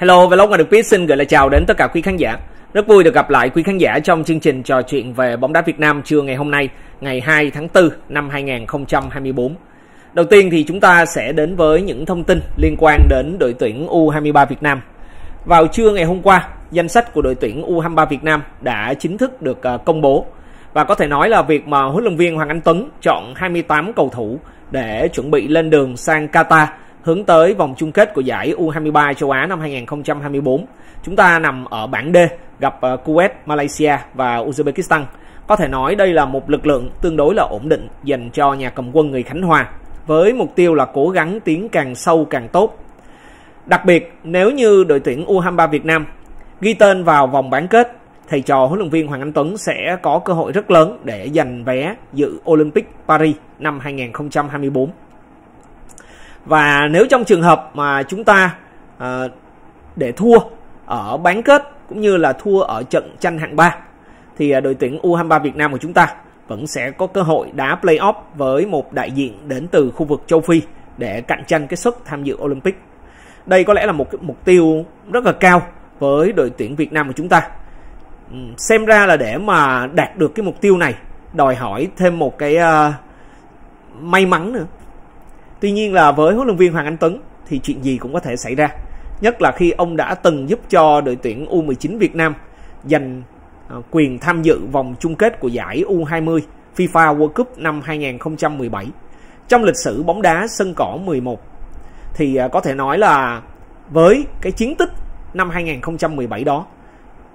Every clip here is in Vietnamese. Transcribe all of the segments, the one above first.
Hello, Vlog được biết xin gửi lời chào đến tất cả quý khán giả. Rất vui được gặp lại quý khán giả trong chương trình trò chuyện về bóng đá Việt Nam trưa ngày hôm nay, ngày 2 tháng 4 năm 2024. Đầu tiên thì chúng ta sẽ đến với những thông tin liên quan đến đội tuyển U23 Việt Nam. Vào trưa ngày hôm qua, danh sách của đội tuyển U23 Việt Nam đã chính thức được ờ, công bố. Và có thể nói là việc mà huấn luyện viên Hoàng Anh Tuấn chọn 28 cầu thủ để chuẩn bị lên đường sang Qatar hướng tới vòng chung kết của giải U23 châu Á năm 2024. Chúng ta nằm ở bảng D gặp ờ, Kuwait, Malaysia và Uzbekistan. Có thể nói đây là một lực lượng tương đối là ổn định dành cho nhà cầm quân người Khánh Hòa với mục tiêu là cố gắng tiến càng sâu càng tốt. Đặc biệt nếu như đội tuyển U23 Việt Nam ghi tên vào vòng bán kết thầy trò huấn luyện viên Hoàng Anh Tuấn sẽ có cơ hội rất lớn để giành vé dự Olympic Paris năm 2024. Và nếu trong trường hợp mà chúng ta à, để thua ở bán kết cũng như là thua ở trận tranh hạng 3 thì ờ, đội tuyển U23 Việt Nam của chúng ta vẫn sẽ có cơ hội đá play-off với một đại diện đến từ khu vực châu Phi để cạnh tranh cái suất tham dự Olympic. Đây có lẽ là một cái mục tiêu rất là cao với đội tuyển Việt Nam của chúng ta. Xem ra là để mà đạt được cái mục tiêu này đòi hỏi thêm một cái uh, may mắn nữa Tuy nhiên là với huấn luyện viên Hoàng Anh Tuấn thì chuyện gì cũng có thể xảy ra. Nhất là khi ông đã từng giúp cho đội tuyển U19 Việt Nam giành à, quyền tham dự vòng chung kết của giải U20 FIFA World Cup năm 2017. Trong lịch sử bóng đá sân cỏ 11 thì à, có thể nói là với cái chiến tích năm 2017 đó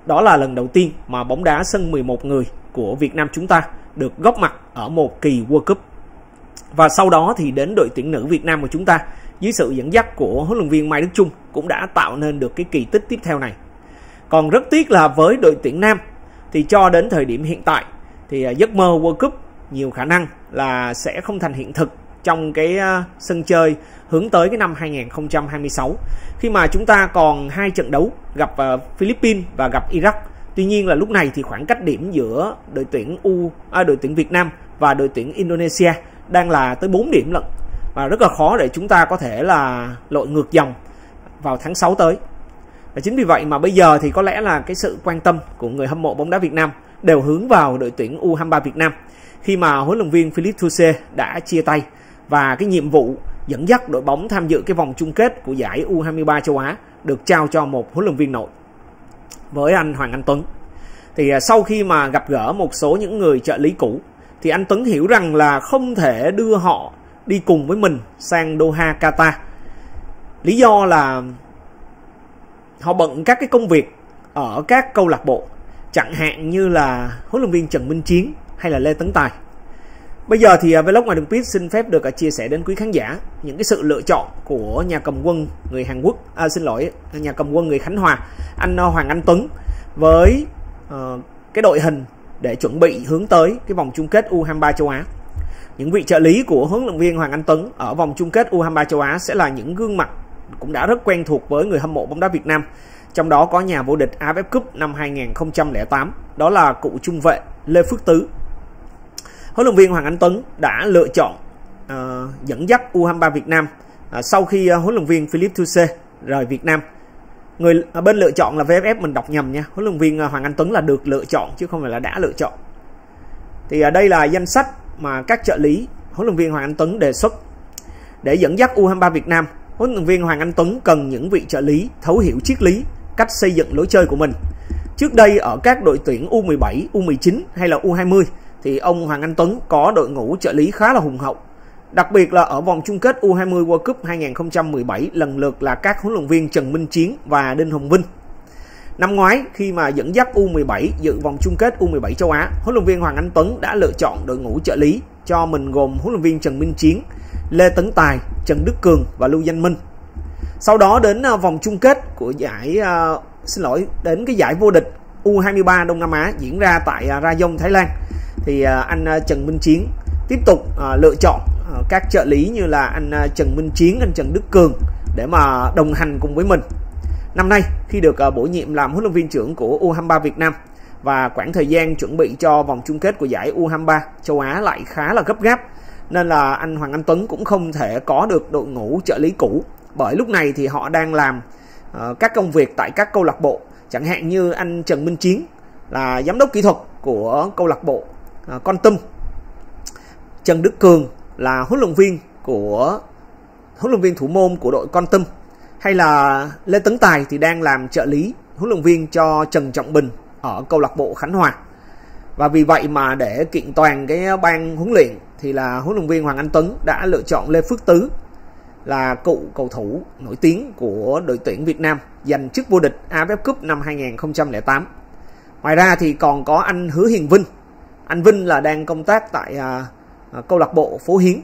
đó là lần đầu tiên mà bóng đá sân 11 người của Việt Nam chúng ta được góp mặt ở một kỳ World Cup và sau đó thì đến đội tuyển nữ Việt Nam của chúng ta dưới sự dẫn dắt của huấn luyện viên Mai Đức Chung cũng đã tạo nên được cái kỳ tích tiếp theo này. Còn rất tiếc là với đội tuyển nam thì cho đến thời điểm hiện tại thì à, giấc mơ World Cup nhiều khả năng là sẽ không thành hiện thực trong cái à, sân chơi hướng tới cái năm 2026 khi mà chúng ta còn hai trận đấu gặp à, Philippines và gặp Iraq. Tuy nhiên là lúc này thì khoảng cách điểm giữa đội tuyển U à, đội tuyển Việt Nam và đội tuyển Indonesia đang là tới 4 điểm lận và rất là khó để chúng ta có thể là lội ngược dòng vào tháng 6 tới. Và chính vì vậy mà bây giờ thì có lẽ là cái sự quan tâm của người hâm mộ bóng đá Việt Nam đều hướng vào đội tuyển U23 Việt Nam khi mà huấn luyện viên Philippe Thuse đã chia tay và cái nhiệm vụ dẫn dắt đội bóng tham dự cái vòng chung kết của giải U23 châu Á được trao cho một huấn luyện viên nội với anh Hoàng Anh Tuấn. Thì à, sau khi mà gặp gỡ một số những người trợ lý cũ thì anh Tuấn hiểu rằng là không thể đưa họ đi cùng với mình sang Doha Qatar. Lý do là họ bận các cái công việc ở các câu lạc bộ, chẳng hạn như là huấn luyện viên Trần Minh Chiến hay là Lê Tấn Tài. Bây giờ thì à, Vlog ngoài đường pit xin phép được à, chia sẻ đến quý khán giả những cái sự lựa chọn của nhà cầm quân người Hàn Quốc, à, xin lỗi, nhà cầm quân người Khánh Hòa, anh à, Hoàng Anh Tuấn với uh, cái đội hình để chuẩn bị hướng tới cái vòng chung kết U23 châu Á. Những vị trợ lý của huấn luyện viên Hoàng Anh Tuấn ở vòng chung kết U23 châu Á sẽ là những gương mặt cũng đã rất quen thuộc với người hâm mộ bóng đá Việt Nam. Trong đó có nhà vô địch AFF Cup năm 2008, đó là cụ trung vệ Lê Phước Tứ. Huấn luyện viên Hoàng Anh Tuấn đã lựa chọn uh, dẫn dắt U23 Việt Nam uh, sau khi uh, huấn luyện viên Philippe Thuse rời Việt Nam người à, bên lựa chọn là VFF mình đọc nhầm nha. Huấn luyện viên à, Hoàng Anh Tuấn là được lựa chọn, chứ không phải là đã lựa chọn. Thì ở đây là danh sách mà các trợ lý, huấn luyện viên Hoàng Anh Tuấn đề xuất để dẫn dắt U23 Việt Nam. Huấn luyện viên Hoàng Anh Tuấn cần những vị trợ lý thấu hiểu triết lý, cách xây dựng lối chơi của mình. Trước đây, ở các đội tuyển U17 U19 hay là U20 thì ông Hoàng Anh Tuấn có đội ngũ trợ lý khá là hùng hậu. Đặc biệt là ở vòng chung kết U20 World Cup 2017 lần lượt là các huấn luyện viên Trần Minh Chiến và Đinh Hồng Vinh. Năm ngoái khi mà dẫn dắt U17 dự vòng chung kết U17 châu Á, huấn luyện viên Hoàng Anh Tuấn đã lựa chọn đội ngũ trợ lý cho mình gồm huấn luyện viên Trần Minh Chiến, Lê Tấn Tài, Trần Đức Cường và Lưu Danh Minh. Sau đó đến à, vòng chung kết của giải uh, xin lỗi đến cái giải vô địch U23 Đông Nam Á diễn ra tại uh, Rayong Thái Lan thì uh, anh uh, Trần Minh Chiến tiếp tục uh, lựa chọn Ờ, các trợ lý như là anh à, Trần Minh Chiến, anh Trần Đức Cường để mà đồng hành cùng với mình. Năm nay khi được à, bổ nhiệm làm huấn luyện viên trưởng của U23 Việt Nam và khoảng thời gian chuẩn bị cho vòng chung kết của giải U23 châu Á lại khá là gấp gáp nên là anh Hoàng Anh Tuấn cũng không thể có được đội ngũ trợ lý cũ bởi lúc này thì họ đang làm ờ, các công việc tại các câu lạc bộ chẳng hạn như anh Trần Minh Chiến là giám đốc kỹ thuật của câu lạc bộ ờ, Con Tum Trần Đức Cường là huấn luyện viên của, huấn luyện viên thủ môn của đội Con Tâm hay là Lê Tấn Tài thì đang làm trợ lý huấn luyện viên cho Trần Trọng Bình ở câu lạc bộ Khánh Hòa và vì vậy mà để kiện toàn cái ban huấn luyện thì là huấn luyện viên Hoàng Anh Tuấn đã lựa chọn Lê Phước Tứ là cựu cầu thủ nổi tiếng của đội tuyển Việt Nam giành chức vô địch AFF Cup năm 2008. Ngoài ra thì còn có anh Hứa Hiền Vinh. Anh Vinh là đang công tác tại à, À, câu lạc bộ Phố Hiến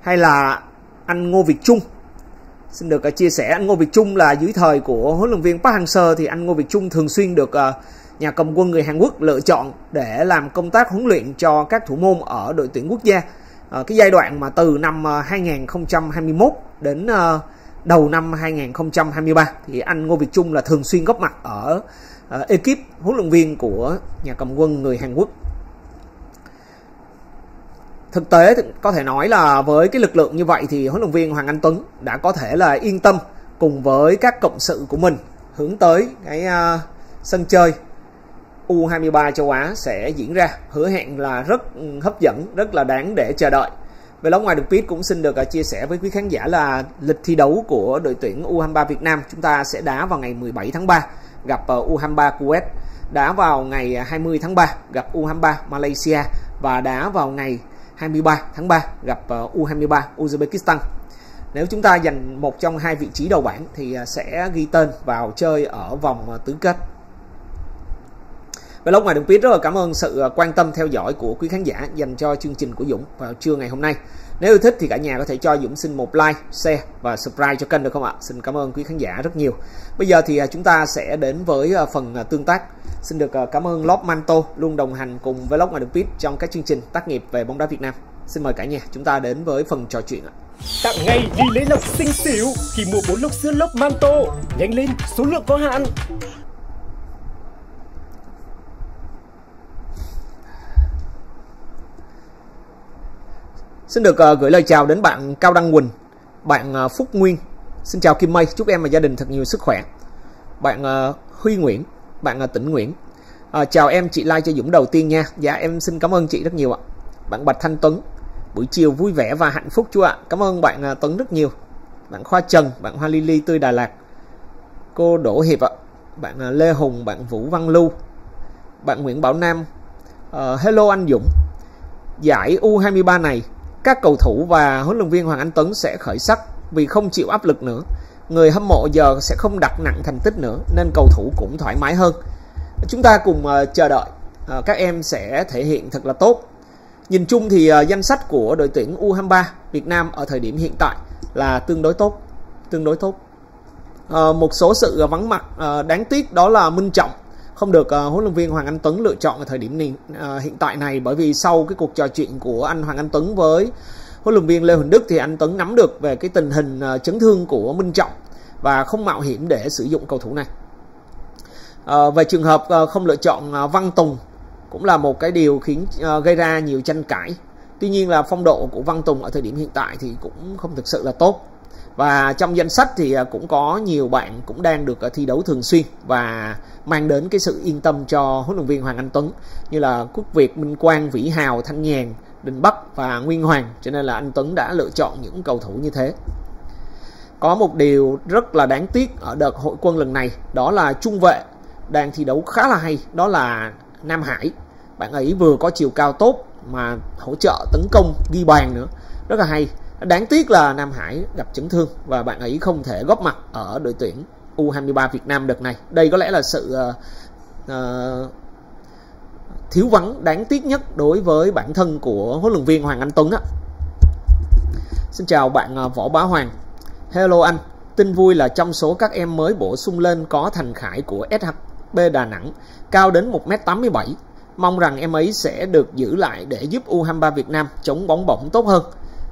hay là anh Ngô Việt Trung. Xin được à, chia sẻ anh Ngô Việt Trung là dưới thời của huấn luyện viên Park Hang-seo thì anh Ngô Việt Trung thường xuyên được à, nhà cầm quân người Hàn Quốc lựa chọn để làm công tác huấn luyện cho các thủ môn ở đội tuyển quốc gia. Cái giai đoạn mà từ năm 2021 đến đầu năm 2023 thì anh Ngô Việt Trung là thường xuyên góp mặt ở ekip huấn luyện viên của nhà cầm quân người Hàn Quốc. Thực tế có thể nói là với cái lực lượng như vậy thì huấn luyện viên Hoàng Anh Tuấn đã có thể là yên tâm cùng với các cộng sự của mình hướng tới cái uh, sân chơi. U23 châu Á sẽ diễn ra hứa hẹn là rất ừ, hấp dẫn rất là đáng để chờ đợi. Về lóng ngoài được biết cũng xin được à, chia sẻ với quý khán giả là lịch thi đấu của đội tuyển U23 Việt Nam chúng ta sẽ đá vào ngày 17 tháng 3 gặp à, U23 Kuwait đá vào ngày 20 tháng 3 gặp U23 Malaysia và đá vào ngày 23 tháng 3 gặp ờ, U23 Uzbekistan nếu chúng ta giành một trong hai vị trí đầu bảng thì ờ, sẽ ghi tên vào chơi ở vòng ờ, tứ kết Vlog ngoài đường biết rất là cảm ơn sự quan tâm theo dõi của quý khán giả dành cho chương trình của Dũng vào trưa ngày hôm nay. Nếu yêu thích thì cả nhà có thể cho Dũng xin một like, share và subscribe cho kênh được không ạ? Xin cảm ơn quý khán giả rất nhiều. Bây giờ thì à, chúng ta sẽ đến với à, phần à, tương tác. Xin được cảm ơn Lop Manto luôn đồng hành cùng Vlog ngoài đường Pit trong các chương trình tác nghiệp về bóng đá Việt Nam. Xin mời cả nhà chúng ta đến với phần trò chuyện ạ. Tặng ngay đi lấy lộc xinh xỉu khi mua bốn lốc sữa Lop Manto. Nhanh lên, số lượng có hạn. Xin được uh, gửi lời chào đến bạn Cao Đăng Quỳnh, bạn uh, Phúc Nguyên. Xin chào Kim Mây, chúc em và gia đình thật nhiều sức khỏe. Bạn uh, Huy Nguyễn, bạn uh, Tĩnh Nguyễn. Uh, chào em chị like cho Dũng đầu tiên nha. Dạ em xin cảm ơn chị rất nhiều ạ. Bạn Bạch Thanh Tuấn, buổi chiều vui vẻ và hạnh phúc chú ạ. Cảm ơn bạn uh, Tuấn rất nhiều. Bạn Khoa Trần, bạn Hoa Lily tươi Đà Lạt. Cô Đỗ Hiệp ạ. Bạn uh, Lê Hùng, bạn Vũ Văn Lưu. Bạn Nguyễn Bảo Nam. Uh, hello anh Dũng. Giải U23 này các cầu thủ và huấn luyện viên Hoàng Anh Tuấn sẽ khởi sắc vì không chịu áp lực nữa. Người hâm mộ giờ sẽ không đặt nặng thành tích nữa nên cầu thủ cũng thoải mái hơn. Chúng ta cùng ờ, chờ đợi ờ, các em sẽ thể hiện thật là tốt. Nhìn chung thì ờ, danh sách của đội tuyển U23 Việt Nam ở thời điểm hiện tại là tương đối tốt, tương đối tốt. Một số sự vắng mặt đáng tiếc đó là Minh Trọng không được uh, huấn luyện viên Hoàng Anh Tuấn lựa chọn ở thời điểm này, uh, hiện tại này bởi vì sau cái cuộc trò chuyện của anh Hoàng Anh Tuấn với huấn luyện viên Lê Huỳnh Đức thì anh Tuấn nắm được về cái tình hình uh, chấn thương của Minh Trọng và không mạo hiểm để sử dụng cầu thủ này. Uh, về trường hợp uh, không lựa chọn uh, Văn Tùng cũng là một cái điều khiến uh, gây ra nhiều tranh cãi. Tuy nhiên là phong độ của Văn Tùng ở thời điểm hiện tại thì cũng không thực sự là tốt và trong danh sách thì à, cũng có nhiều bạn cũng đang được à, thi đấu thường xuyên và mang đến cái sự yên tâm cho huấn luyện viên Hoàng Anh Tuấn như là Quốc Việt, Minh Quang, Vĩ Hào, Thanh Nhàn, Đình Bắc và Nguyên Hoàng. Cho nên là anh Tuấn đã lựa chọn những cầu thủ như thế. Có một điều rất là đáng tiếc ở đợt hội quân lần này đó là trung vệ đang thi đấu khá là hay đó là Nam Hải. Bạn ấy vừa có chiều cao tốt mà hỗ trợ tấn công ghi bàn nữa rất là hay đáng tiếc là Nam Hải gặp chấn thương và bạn ấy không thể góp mặt ở đội tuyển U23 Việt Nam đợt này. Đây có lẽ là sự uh, uh, thiếu vắng đáng tiếc nhất đối với bản thân của huấn luyện viên Hoàng Anh Tuấn á. Xin chào bạn uh, Võ Bá Hoàng. Hello anh, tin vui là trong số các em mới bổ sung lên có Thành Khải của SHB Đà Nẵng, cao đến 1m87. Mong rằng em ấy sẽ được giữ lại để giúp U23 Việt Nam chống bóng bổng tốt hơn.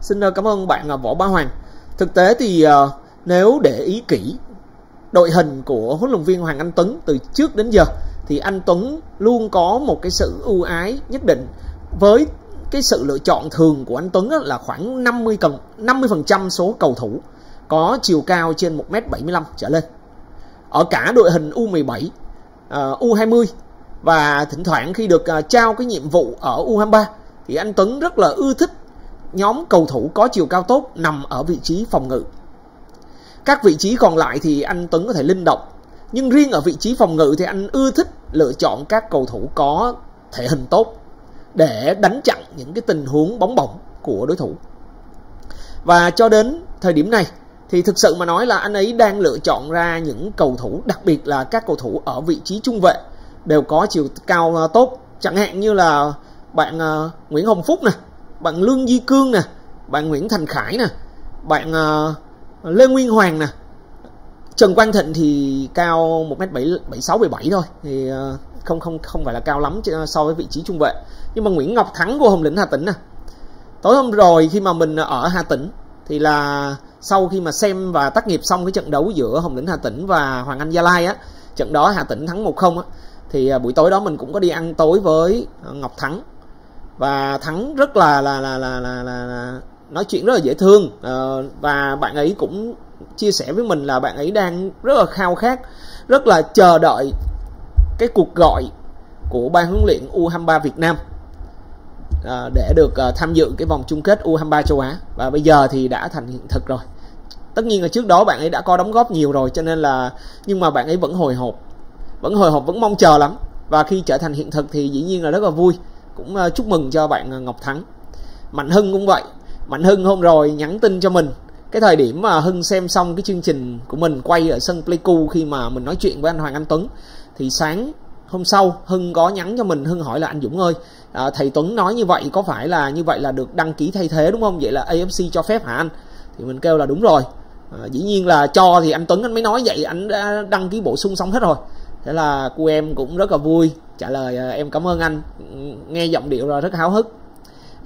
Xin ờ, cảm ơn bạn ờ, Võ ba Hoàng. Thực tế thì ờ, nếu để ý kỹ đội hình của huấn luyện viên Hoàng Anh Tuấn từ trước đến giờ thì anh Tuấn luôn có một cái sự ưu ái nhất định với cái sự lựa chọn thường của anh Tuấn là khoảng 50 cần 50% số cầu thủ có chiều cao trên 1m75 trở lên. ở cả đội hình U17, U20 và thỉnh thoảng khi được trao cái nhiệm vụ ở U23 thì anh Tuấn rất là ưa thích nhóm cầu thủ có chiều cao tốt nằm ở vị trí phòng ngự. Các vị trí còn lại thì anh Tuấn có thể linh động, nhưng riêng ở vị trí phòng ngự thì anh ưa thích lựa chọn các cầu thủ có thể hình tốt để đánh chặn những cái tình huống bóng bổng của đối thủ. Và cho đến thời điểm này thì thực sự mà nói là anh ấy đang lựa chọn ra những cầu thủ đặc biệt là các cầu thủ ở vị trí trung vệ đều có chiều cao ờ, tốt chẳng hạn như là bạn uh, Nguyễn Hồng Phúc này bạn Lương Di Cương nè bạn Nguyễn Thành Khải nè bạn uh, Lê Nguyên Hoàng nè. Trần Quang Thịnh thì cao 1m76 77 thôi thì uh, không không không phải là cao lắm so với vị trí trung vệ. Nhưng mà Nguyễn Ngọc Thắng của Hồng Lĩnh Hà Tĩnh nè. Tối hôm rồi khi mà mình ở Hà Tĩnh thì là sau khi mà xem và tác nghiệp xong cái trận đấu giữa Hồng Lĩnh Hà Tĩnh và Hoàng Anh Gia Lai á trận đó Hà Tĩnh thắng 1-0 á thì ờ, buổi tối đó mình cũng có đi ăn tối với Ngọc Thắng và Thắng rất là là là là là, là, là nói chuyện rất là dễ thương. Uh, và bạn ấy cũng chia sẻ với mình là bạn ấy đang rất là khao khát rất là chờ đợi cái cuộc gọi của ban huấn luyện U23 Việt Nam uh, để được uh, tham dự cái vòng chung kết U23 châu Á. Và bây giờ thì đã thành hiện thực rồi. Tất nhiên là trước đó bạn ấy đã có đóng góp nhiều rồi cho nên là nhưng mà bạn ấy vẫn hồi hộp. Vẫn hồi hộp vẫn mong chờ lắm. Và khi trở thành hiện thực thì dĩ nhiên là rất là vui cũng uh, chúc mừng cho bạn ờ, Ngọc Thắng. Mạnh Hưng cũng vậy. Mạnh Hưng hôm rồi nhắn tin cho mình. Cái thời điểm mà Hưng xem xong cái chương trình của mình quay ở sân Pleiku khi mà mình nói chuyện với anh Hoàng Anh Tuấn thì sáng hôm sau Hưng có nhắn cho mình. Hưng hỏi là anh Dũng ơi à, thầy Tuấn nói như vậy có phải là như vậy là được đăng ký thay thế đúng không? Vậy là AFC cho phép hả anh? Thì mình kêu là đúng rồi. À, dĩ nhiên là cho thì anh Tuấn anh mới nói vậy anh đã đăng ký bổ sung xong hết rồi. Thế là cô em cũng rất là vui trả lời ờ, em cảm ơn anh. Nghe giọng điệu rồi rất háo hức.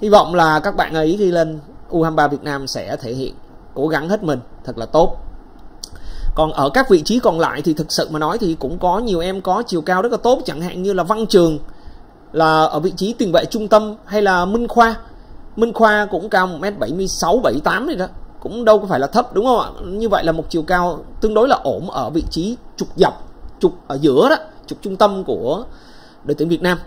Hy vọng là các bạn ấy khi lên U23 Việt Nam sẽ thể hiện, cố gắng hết mình. Thật là tốt. Còn ở các vị trí còn lại thì thực sự mà nói thì cũng có nhiều em có chiều cao rất là tốt. Chẳng hạn như là Văn Trường là ở vị trí tiền vệ trung tâm hay là Minh Khoa. Minh Khoa cũng cao 1m76 78 này đó. Cũng đâu có phải là thấp, đúng không ạ? Như vậy là một chiều cao tương đối là ổn ở vị trí trục dọc, trục ở giữa đó, trục trung tâm của đội tuyển Việt Nam.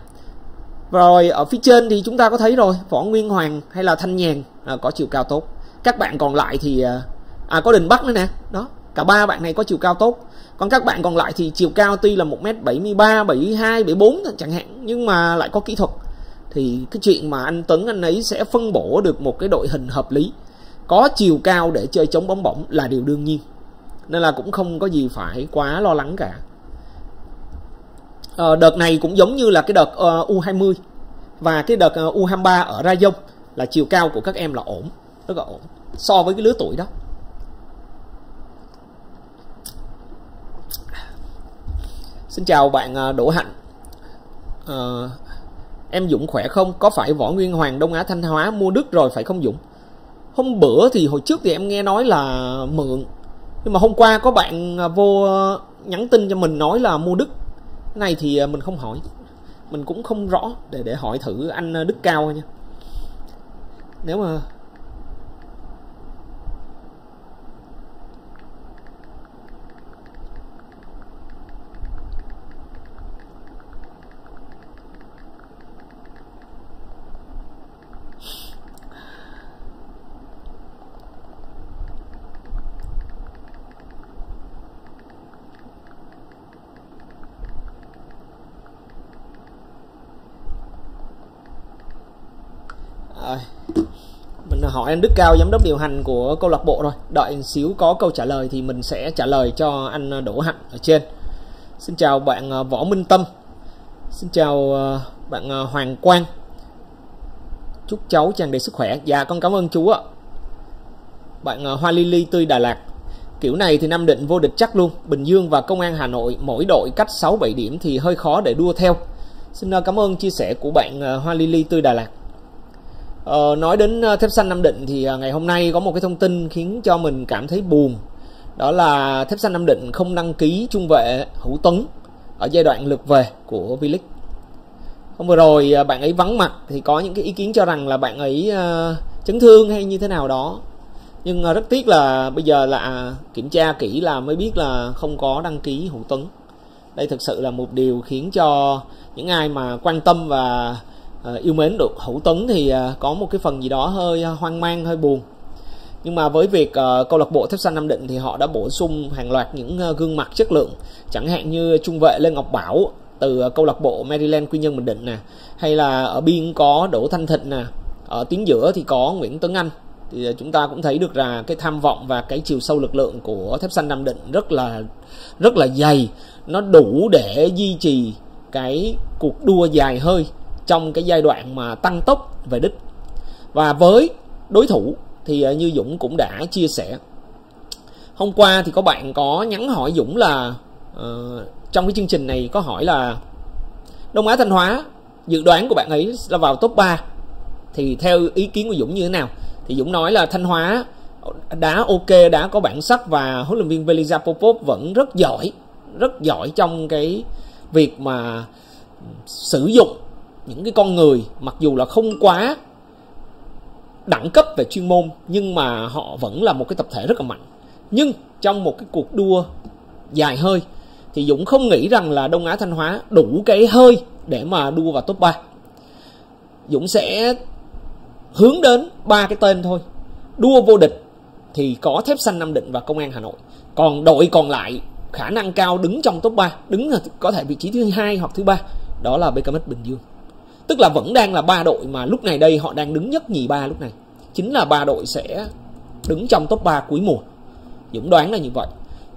Rồi ở phía trên thì chúng ta có thấy rồi Võ Nguyên Hoàng hay là Thanh Nhàn à, có chiều cao tốt. Các bạn còn lại thì à, à có Đình Bắc nữa nè. Đó cả ba bạn này có chiều cao tốt. Còn các bạn còn lại thì chiều cao tuy là 1m73 72 74 chẳng hạn nhưng mà lại có kỹ thuật. Thì cái chuyện mà anh Tuấn anh ấy sẽ phân bổ được một cái đội hình hợp lý. Có chiều cao để chơi chống bóng bổng là điều đương nhiên. Nên là cũng không có gì phải quá lo lắng cả à, đợt này cũng giống như là cái đợt ờ, uh, U20 và cái đợt ờ, uh, U23 ở Ra Dông là chiều cao của các em là ổn rất là ổn so với cái lứa tuổi đó Xin chào bạn Đỗ Hạnh à, Em Dũng khỏe không? Có phải Võ Nguyên Hoàng Đông Á Thanh Hóa mua Đức rồi phải không Dũng? Hôm bữa thì hồi trước thì em nghe nói là mượn Nhưng mà hôm qua có bạn vô nhắn tin cho mình nói là mua Đức cái này thì à, mình không hỏi. Mình cũng không rõ để để hỏi thử anh à, Đức Cao nha. Nếu mà rồi mình hỏi anh Đức Cao, giám đốc điều hành của câu lạc bộ rồi đợi một xíu có câu trả lời thì mình sẽ trả lời cho anh Đỗ Hạnh ở trên. Xin chào bạn ờ, Võ Minh Tâm. Xin chào ờ, bạn ờ, Hoàng Quang. Chúc cháu tràn đầy sức khỏe. Dạ con cảm ơn chú ạ. Bạn Hoa Lily tươi Đà Lạt. Kiểu này thì Nam Định vô địch chắc luôn. Bình Dương và Công an Hà Nội mỗi đội cách 6-7 điểm thì hơi khó để đua theo. Xin cảm ơn chia sẻ của bạn Hoa Lily tươi Đà Lạt. Ờ, nói đến ờ, thép xanh Nam Định thì ờ, ngày hôm nay có một cái thông tin khiến cho mình cảm thấy buồn. Đó là thép xanh Nam Định không đăng ký trung vệ Hữu Tuấn ở giai đoạn lượt về của V-League. Hôm vừa rồi ờ, bạn ấy vắng mặt thì có những cái ý kiến cho rằng là bạn ấy uh, chấn thương hay như thế nào đó. Nhưng rất tiếc là bây giờ là kiểm tra kỹ là mới biết là không có đăng ký hữu tuấn đây thực sự là một điều khiến cho những ai mà quan tâm và Ờ, yêu mến được hữu tuấn thì ờ, có một cái phần gì đó hơi ờ, hoang mang hơi buồn. Nhưng mà với việc uh, câu lạc bộ thép xanh nam định thì họ đã bổ sung hàng loạt những uh, gương mặt chất lượng chẳng hạn như trung vệ lê ngọc bảo từ uh, câu lạc bộ maryland quy nhơn bình định nè hay là ở biên có đỗ thanh thịnh nè ở tuyến giữa thì có nguyễn tuấn anh. Thì chúng ta cũng thấy được là cái tham vọng và cái chiều sâu lực lượng của thép xanh nam định rất là rất là dày. Nó đủ để duy trì cái cuộc đua dài hơi trong cái giai đoạn mà tăng tốc về đích. Và với đối thủ thì à, như Dũng cũng đã chia sẻ. Hôm qua thì có bạn có nhắn hỏi Dũng là uh, trong cái chương trình này có hỏi là Đông Á Thanh Hóa dự đoán của bạn ấy là vào top 3 thì theo ý kiến của Dũng như thế nào? Thì Dũng nói là Thanh Hóa đã ok đã có bản sắc và huấn luyện viên Velisa Popov vẫn rất giỏi rất giỏi trong cái việc mà sử dụng những cái con người mặc dù là không quá đẳng cấp về chuyên môn, nhưng mà họ vẫn là một cái tập thể rất là mạnh. Nhưng trong một cái cuộc đua dài hơi thì Dũng không nghĩ rằng là Đông Á Thanh Hóa đủ cái hơi để mà đua vào top 3 Dũng sẽ hướng đến ba cái tên thôi. Đua vô địch thì có thép xanh Nam Định và Công an Hà Nội. Còn đội còn lại khả năng cao đứng trong top 3 đứng là có thể vị trí thứ hai hoặc thứ ba, đó là BKM Bình Dương tức là vẫn đang là ba đội mà lúc này đây họ đang đứng nhất nhì ba lúc này. Chính là ba đội sẽ đứng trong top 3 cuối mùa. Dũng đoán là như vậy.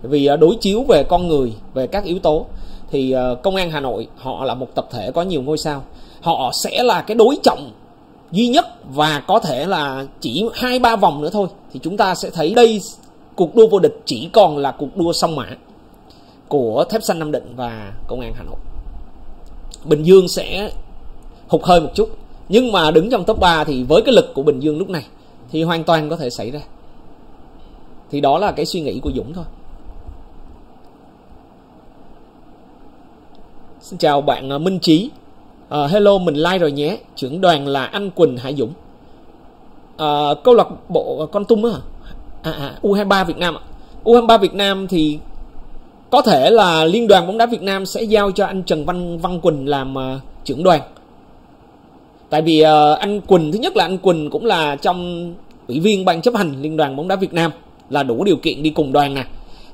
Vì à, đối chiếu về con người, về các yếu tố, thì à, công an Hà Nội họ là một tập thể có nhiều ngôi sao. Họ sẽ là cái đối trọng duy nhất và có thể là chỉ hai ba vòng nữa thôi. Thì chúng ta sẽ thấy đây, cuộc đua vô địch chỉ còn là cuộc đua song mã của thép xanh Nam Định và công an Hà Nội. Bình Dương sẽ hụt hơi một chút. Nhưng mà đứng trong top 3 thì với cái lực của Bình Dương lúc này thì hoàn toàn có thể xảy ra. Thì đó là cái suy nghĩ của Dũng thôi. Xin chào bạn à, Minh Trí uh, à, Hello mình like rồi nhé. Trưởng đoàn là anh Quỳnh Hải Dũng. Uh, Câu lạc bộ Con Tum á à, à, U23 Việt Nam U23 Việt Nam thì có thể là Liên đoàn bóng đá Việt Nam sẽ giao cho anh Trần Văn Văn Quỳnh làm uh, trưởng đoàn tại vì ờ, uh, anh Quỳnh thứ nhất là anh Quỳnh cũng là trong ủy viên ban chấp hành liên đoàn bóng đá Việt Nam là đủ điều kiện đi cùng đoàn nè.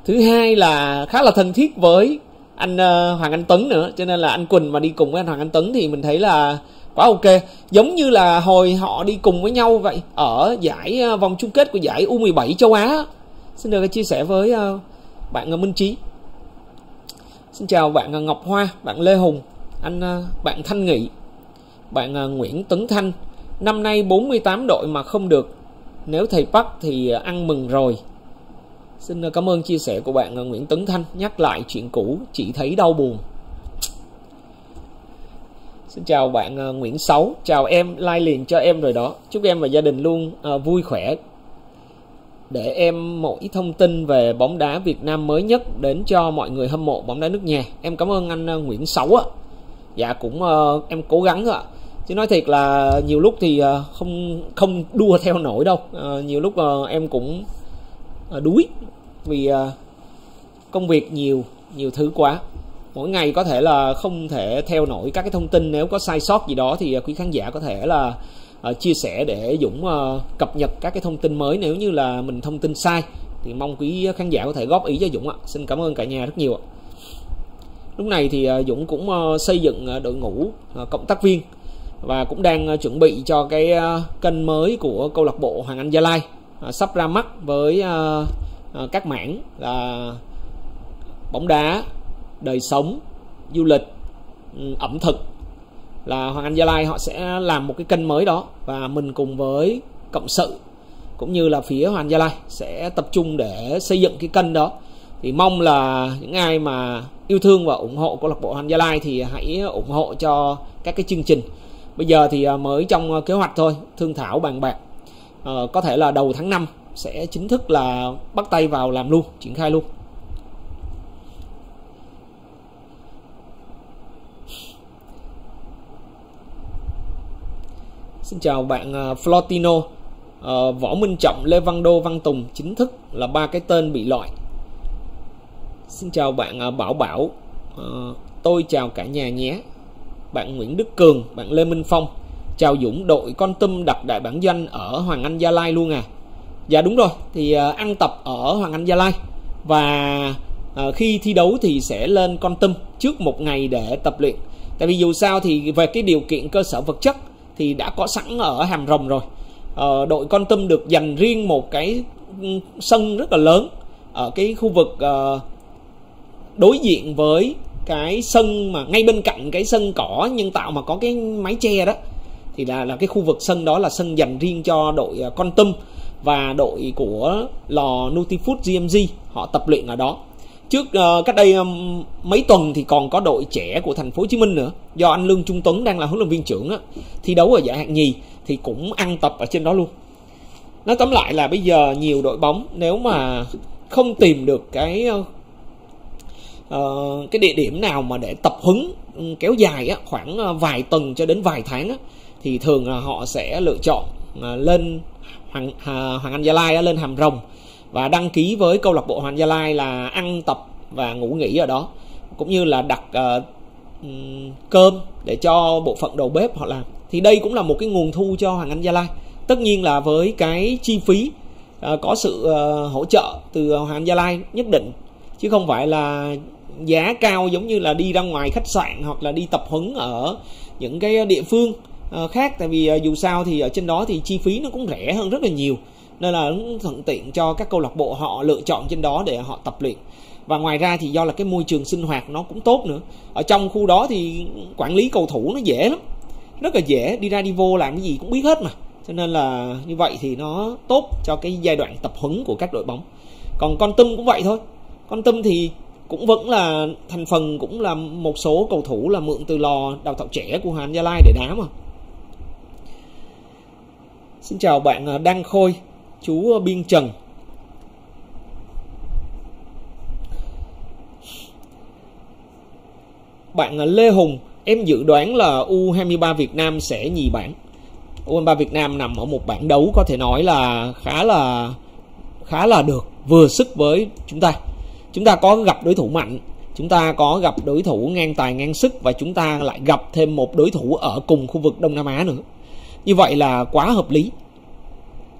Thứ hai là khá là thân thiết với anh uh, Hoàng Anh Tuấn nữa cho nên là anh Quỳnh mà đi cùng với anh Hoàng Anh Tuấn thì mình thấy là quá ok. Giống như là hồi họ đi cùng với nhau vậy ở giải uh, vòng chung kết của giải U17 châu Á. Xin được chia sẻ với uh, bạn Minh Trí. Xin chào bạn Ngọc Hoa bạn Lê Hùng anh bạn Thanh Nghị bạn à, Nguyễn tuấn Thanh năm nay 48 đội mà không được. Nếu thầy Park thì à, ăn mừng rồi. Xin à, cảm ơn chia sẻ của bạn Nguyễn tuấn Thanh. Nhắc lại chuyện cũ chỉ thấy đau buồn. Xin chào bạn Nguyễn Sáu. Chào em, like liền cho em rồi đó. Chúc em và gia đình luôn uh, vui khỏe. Để em mỗi thông tin về bóng đá Việt Nam mới nhất Đến cho mọi người hâm mộ bóng đá nước nhà. Em cảm ơn anh Nguyễn Sáu ạ Dạ cũng uh, em cố gắng ạ chứ nói thiệt là nhiều lúc thì ờ, không không đua theo nổi đâu. À, nhiều lúc ờ, em cũng đuối vì công việc nhiều nhiều thứ quá. Mỗi ngày có thể là không thể theo nổi các cái thông tin nếu có sai sót gì đó thì quý khán giả có thể là uh, chia sẻ để dũng uh, cập nhật các cái thông tin mới. Nếu như là mình thông tin sai thì mong quý khán giả có thể góp ý cho dũng ạ. Xin cảm ơn cả nhà rất nhiều ạ. Lúc này thì uh, dũng cũng uh, xây dựng uh, đội ngũ uh, cộng tác viên và cũng đang ờ, chuẩn bị cho cái ờ, kênh mới của câu lạc bộ Hoàng Anh Gia Lai à, sắp ra mắt với ờ, các mảng là bóng đá, đời sống, du lịch, ừ, ẩm thực. Là Hoàng Anh Gia Lai họ sẽ làm một cái kênh mới đó và mình cùng với cộng sự cũng như là phía Hoàng Anh Gia Lai sẽ tập trung để xây dựng cái kênh đó. Thì mong là những ai mà yêu thương và ủng hộ câu lạc bộ Hoàng Anh Gia Lai thì hãy ủng hộ cho các cái chương trình bây giờ thì à, mới trong à, kế hoạch thôi thương thảo bàn bạc à, có thể là đầu tháng 5 sẽ chính thức là bắt tay vào làm luôn triển khai luôn Xin chào bạn à, uh, Flortino uh, ờ, Võ Minh Trọng, Lê Văn Đô, Văn Tùng chính thức là ba cái tên bị loại. Xin chào bạn uh, Bảo Bảo, uh, tôi chào cả nhà nhé. Bạn Nguyễn Đức Cường, bạn Lê Minh Phong, chào Dũng đội con tâm đặt đại bản doanh ở Hoàng Anh Gia Lai luôn à. Dạ đúng rồi, thì à, ăn tập ở Hoàng Anh Gia Lai và à, khi thi đấu thì sẽ lên con tâm trước một ngày để tập luyện. Tại vì dù sao thì về cái điều kiện cơ sở vật chất thì đã có sẵn ở Hàm Rồng rồi ờ, đội con tâm được dành riêng một cái sân rất là lớn ở cái khu vực ờ, đối diện với cái sân mà ngay bên cạnh cái sân cỏ nhân tạo mà có cái mái che đó thì là là cái khu vực sân đó là sân dành riêng cho đội à, con tâm và đội của lò Nutifood GMG họ tập luyện ở đó. Trước uh, cách đây um, mấy tuần thì còn có đội trẻ của thành phố Hồ Chí Minh nữa. Do anh Lương Trung Tuấn đang là huấn luyện viên trưởng á, thi đấu ở giải hạng nhì thì cũng ăn tập ở trên đó luôn. Nói tóm lại là bây giờ nhiều đội bóng nếu mà không tìm được cái uh, cái địa điểm nào mà để tập huấn ừ, kéo dài á, khoảng ờ, vài tuần cho đến vài tháng á, thì thường là họ sẽ lựa chọn ờ, lên Hoàng, Hoàng Anh Gia Lai lên Hàm Rồng và đăng ký với câu lạc bộ Hoàng Gia Lai là ăn tập và ngủ nghỉ ở đó. Cũng như là đặt uh, cơm để cho bộ phận đầu bếp họ làm. Thì đây cũng là một cái nguồn thu cho Hoàng Anh Gia Lai. Tất nhiên là với cái chi phí uh, có sự uh, hỗ trợ từ Hoàng Anh Gia Lai nhất định chứ không phải là giá cao giống như là đi ra ngoài khách sạn hoặc là đi tập huấn ở những cái địa phương ờ, khác. Tại vì ờ, dù sao thì ở trên đó thì chi phí nó cũng rẻ hơn rất là nhiều. Nên là cũng thuận tiện cho các câu lạc bộ họ lựa chọn trên đó để họ tập luyện. Và ngoài ra thì do là cái môi trường sinh hoạt nó cũng tốt nữa. Ở trong khu đó thì quản lý cầu thủ nó dễ lắm. Rất là dễ. Đi ra đi vô làm cái gì cũng biết hết mà. Cho nên là như vậy thì nó tốt cho cái giai đoạn tập huấn của các đội bóng. Còn con tâm cũng vậy thôi. Con tâm thì cũng vẫn là thành phần cũng là một số cầu thủ là mượn từ lò đào tạo trẻ của Hàn Gia Lai để đá mà. Xin chào bạn à, Đăng Khôi, chú à, Biên Trần. Bạn à, Lê Hùng, em dự đoán là U23 Việt Nam sẽ nhì bảng. U23 Việt Nam nằm ở một bảng đấu có thể nói là khá là khá là được, vừa sức với chúng ta chúng ta có gặp đối thủ mạnh, chúng ta có gặp đối thủ ngang tài ngang sức và chúng ta lại gặp thêm một đối thủ ở cùng khu vực Đông Nam Á nữa. Như vậy là quá hợp lý.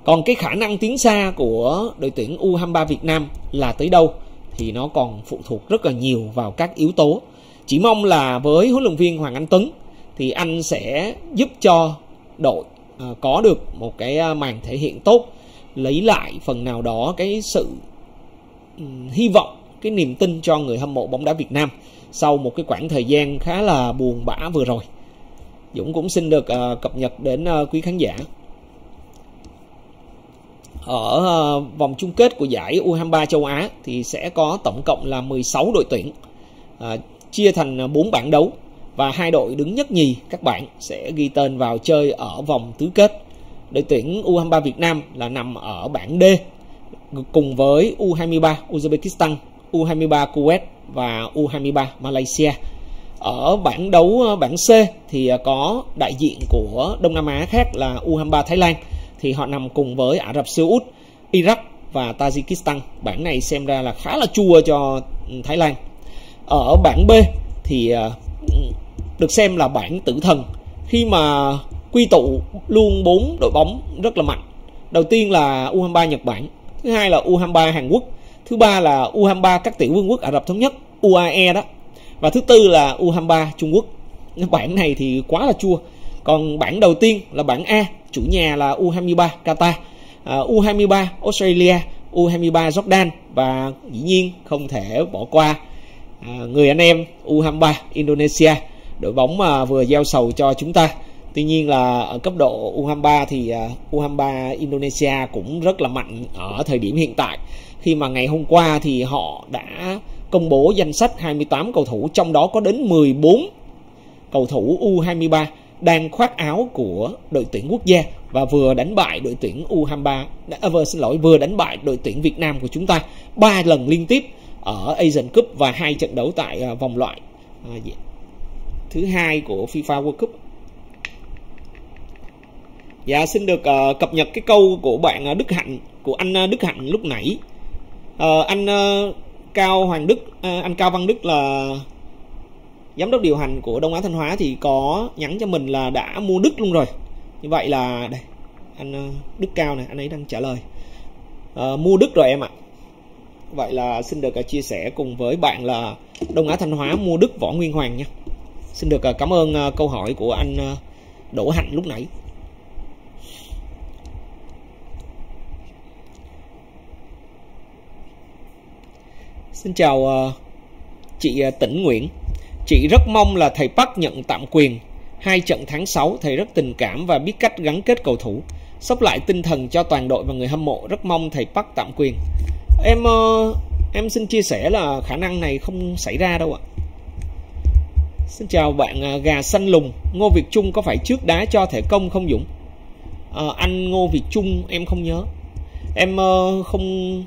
Còn cái khả năng tiến xa của đội tuyển U23 Việt Nam là tới đâu thì nó còn phụ thuộc rất là nhiều vào các yếu tố. Chỉ mong là với huấn luyện viên Hoàng Anh Tuấn thì anh sẽ giúp cho đội ờ, có được một cái ờ, màn thể hiện tốt, lấy lại phần nào đó cái sự hy vọng cái niềm tin cho người hâm mộ bóng đá Việt Nam sau một cái khoảng thời gian khá là buồn bã vừa rồi Dũng cũng xin được uh, cập nhật đến uh, quý khán giả ở uh, vòng chung kết của giải U23 châu Á thì sẽ có tổng cộng là 16 đội tuyển uh, chia thành 4 bảng đấu và hai đội đứng nhất nhì các bạn sẽ ghi tên vào chơi ở vòng tứ kết. Đội tuyển U23 Việt Nam là nằm ở bảng D cùng với U23 Uzbekistan, U23 Kuwait và U23 Malaysia. Ở bảng đấu ờ, bảng C thì ờ, có đại diện của Đông Nam Á khác là U23 Thái Lan thì họ nằm cùng với Ả Rập Xê Út, Iraq và Tajikistan. Bảng này xem ra là khá là chua cho Thái Lan ở bảng B thì ờ, được xem là bảng tử thần khi mà quy tụ luôn bốn đội bóng rất là mạnh đầu tiên là U23 Nhật Bản thứ hai là U23 Hàn Quốc thứ ba là U23 các tiểu vương quốc Ả Rập thống nhất UAE đó. Và thứ tư là U23 Trung Quốc. Bảng này thì quá là chua. Còn bảng đầu tiên là bảng A chủ nhà là U23 Qatar. À, U23 Australia U23 Jordan. Và dĩ nhiên không thể bỏ qua à, người anh em U23 Indonesia. Đội bóng mà vừa gieo sầu cho chúng ta. Tuy nhiên là ở cấp độ U23 thì à, U23 Indonesia cũng rất là mạnh ở thời điểm hiện tại khi mà ngày hôm qua thì họ đã công bố danh sách 28 cầu thủ trong đó có đến 14 cầu thủ U23 đang khoác áo của đội tuyển quốc gia và vừa đánh bại đội tuyển U23 à, vừa xin lỗi vừa đánh bại đội tuyển Việt Nam của chúng ta ba lần liên tiếp ở Asian Cup và hai trận đấu tại à, vòng loại à, thứ hai của FIFA World Cup Dạ xin được uh, cập nhật cái câu của bạn uh, Đức Hạnh của anh uh, Đức Hạnh lúc nãy. Uh, anh uh, Cao Hoàng Đức, uh, anh Cao Văn Đức là giám đốc điều hành của Đông Á Thanh Hóa thì có nhắn cho mình là đã mua Đức luôn rồi. Như vậy là đây anh uh, Đức Cao này, anh ấy đang trả lời. Uh, mua Đức rồi em ạ. Vậy là xin được uh, chia sẻ cùng với bạn là Đông Á Thanh Hóa mua Đức Võ Nguyên Hoàng nha. Xin được uh, cảm ơn uh, câu hỏi của anh uh, Đỗ Hạnh lúc nãy. Xin chào uh, chị uh, Tĩnh Nguyễn. Chị rất mong là thầy Park nhận tạm quyền. Hai trận tháng 6 thầy rất tình cảm và biết cách gắn kết cầu thủ. Sốc lại tinh thần cho toàn đội và người hâm mộ. Rất mong thầy Park tạm quyền. Em uh, em xin chia sẻ là khả năng này không xảy ra đâu ạ. Xin chào bạn uh, gà xanh lùng. Ngô Việt Trung có phải trước đá cho thể công không Dũng? Uh, anh Ngô Việt Trung em không nhớ. Em uh, không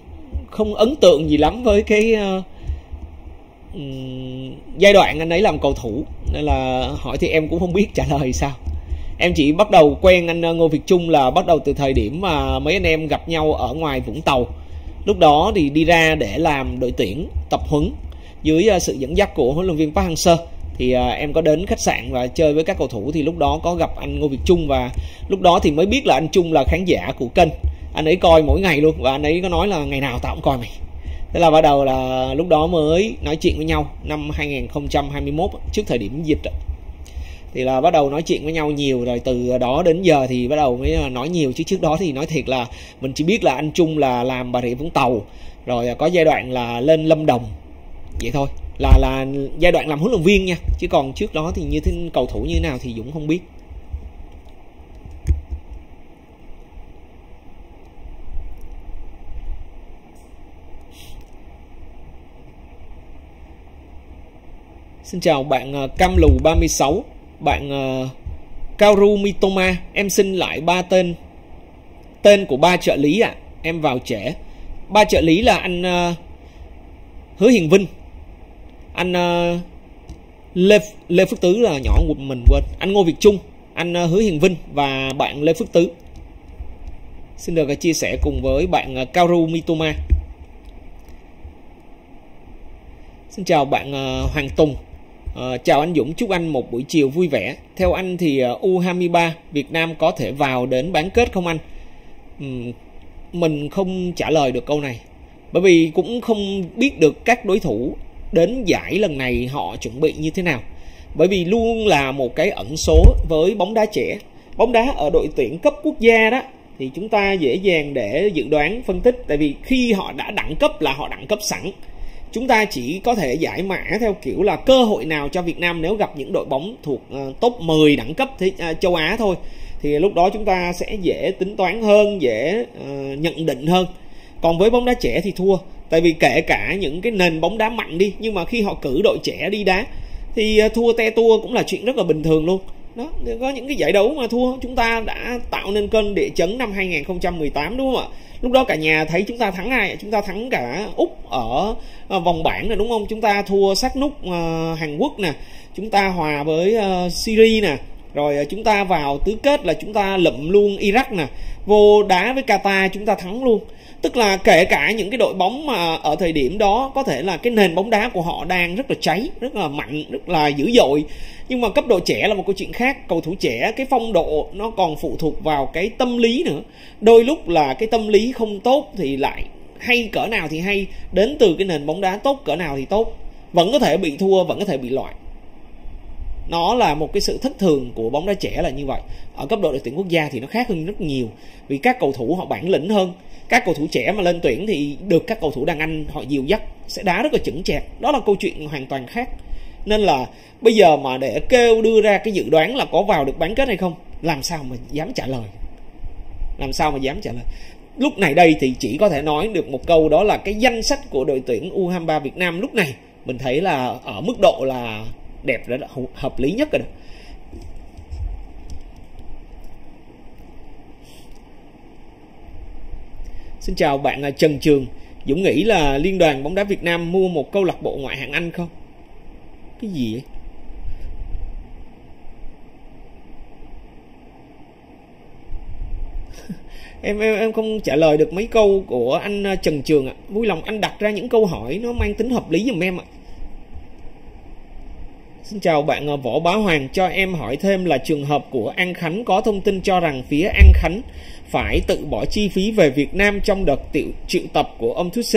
không ấn tượng gì lắm với cái uh, giai đoạn anh ấy làm cầu thủ. Nên là hỏi thì em cũng không biết trả lời sao. Em chỉ bắt đầu quen anh ờ, Ngô Việt Trung là bắt đầu từ thời điểm mà mấy anh em gặp nhau ở ngoài Vũng Tàu. Lúc đó thì đi ra để làm đội tuyển tập huấn dưới ờ, sự dẫn dắt của huấn luyện viên Park Hang-seo. Thì em có đến khách sạn và chơi với các cầu thủ thì lúc đó có gặp anh Ngô Việt Trung và lúc đó thì mới biết là anh Trung là khán giả của kênh anh ấy coi mỗi ngày luôn và anh ấy có nói là ngày nào tao cũng coi mày. Thế là bắt đầu là lúc đó mới nói chuyện với nhau năm 2021 trước thời điểm dịch thì là bắt đầu nói chuyện với nhau nhiều, rồi từ đó đến giờ thì bắt đầu mới à, nói nhiều. Chứ trước đó thì nói thiệt là mình chỉ biết là anh Trung là làm Bà Rịa Vũng Tàu, rồi à, có giai đoạn là lên Lâm Đồng. Vậy thôi, là là giai đoạn làm huấn luyện viên nha. Chứ còn trước đó thì như thế, cầu thủ như thế nào thì Dũng không biết. Xin chào bạn uh, Cam Lù 36 Bạn uh, Kaoru Mitoma. Em xin lại ba tên. Tên của ba trợ lý ạ. À. Em vào trẻ Ba trợ lý là anh uh, Hứa Hiền Vinh. Anh uh, Lê, Lê Phước Tứ là nhỏ của mình quên. Anh Ngô Việt Trung Anh uh, Hứa Hiền Vinh Và bạn Lê Phước Tứ. Xin được chia sẻ cùng với bạn uh, Kaoru Mitoma. Xin chào bạn uh, Hoàng Tùng. À, chào anh Dũng, chúc anh một buổi chiều vui vẻ. Theo anh thì ờ, U23 Việt Nam có thể vào đến bán kết không anh? Uhm, mình không trả lời được câu này. Bởi vì cũng không biết được các đối thủ đến giải lần này họ chuẩn bị như thế nào. Bởi vì luôn là một cái ẩn số với bóng đá trẻ. Bóng đá ở đội tuyển cấp quốc gia đó thì chúng ta dễ dàng để dự đoán phân tích tại vì khi họ đã đẳng cấp là họ đẳng cấp sẵn chúng ta chỉ có thể giải mã theo kiểu là cơ hội nào cho Việt Nam nếu gặp những đội bóng thuộc uh, top 10 đẳng cấp thế, uh, châu Á thôi. Thì lúc đó chúng ta sẽ dễ tính toán hơn dễ uh, nhận định hơn. Còn với bóng đá trẻ thì thua tại vì kể cả những cái nền bóng đá mạnh đi nhưng mà khi họ cử đội trẻ đi đá thì thua te tua cũng là chuyện rất là bình thường luôn. Đó có những cái giải đấu mà thua chúng ta đã tạo nên cơn địa chấn năm 2018 đúng không ạ? Lúc đó cả nhà thấy chúng ta thắng ai? Chúng ta thắng cả úc ở ờ, vòng bảng này đúng không? Chúng ta thua sát nút uh, ờ, hàn quốc nè. Chúng ta hòa với ờ, uh, syria nè. Rồi chúng ta vào tứ kết là chúng ta lụm luôn iraq nè. Vô đá với qatar chúng ta thắng luôn. Tức là kể cả những cái đội bóng mà ở thời điểm đó có thể là cái nền bóng đá của họ đang rất là cháy rất là mạnh rất là dữ dội nhưng mà cấp độ trẻ là một câu chuyện khác. Cầu thủ trẻ, cái phong độ nó còn phụ thuộc vào cái tâm lý nữa. Đôi lúc là cái tâm lý không tốt thì lại hay cỡ nào thì hay. Đến từ cái nền bóng đá tốt, cỡ nào thì tốt. Vẫn có thể bị thua, vẫn có thể bị loại. Nó là một cái sự thất thường của bóng đá trẻ là như vậy. Ở cấp độ đội tuyển quốc gia thì nó khác hơn rất nhiều. Vì các cầu thủ họ bản lĩnh hơn. Các cầu thủ trẻ mà lên tuyển thì được các cầu thủ đàn anh họ dìu dắt, sẽ đá rất là chững chạc. Đó là câu chuyện hoàn toàn khác nên là bây giờ mà để kêu đưa ra cái dự đoán là có vào được bán kết hay không, làm sao mà dám trả lời? Làm sao mà dám trả lời? Lúc này đây thì chỉ có thể nói được một câu đó là cái danh sách của đội tuyển U23 Việt Nam lúc này mình thấy là ở mức độ là đẹp rồi đó hợp lý nhất rồi đó. Xin chào bạn à, Trần Trường. Dũng nghĩ là Liên đoàn bóng đá Việt Nam mua một câu lạc bộ ngoại hạng Anh không? Cái gì ấy em em em không trả lời được mấy câu của anh à, Trần Trường ạ. Vui lòng anh đặt ra những câu hỏi nó mang tính hợp lý giùm em ạ. Xin chào bạn à, Võ Bá Hoàng cho em hỏi thêm là trường hợp của An Khánh có thông tin cho rằng phía An Khánh phải tự bỏ chi phí về Việt Nam trong đợt tiểu, triệu tập của ông Thúy C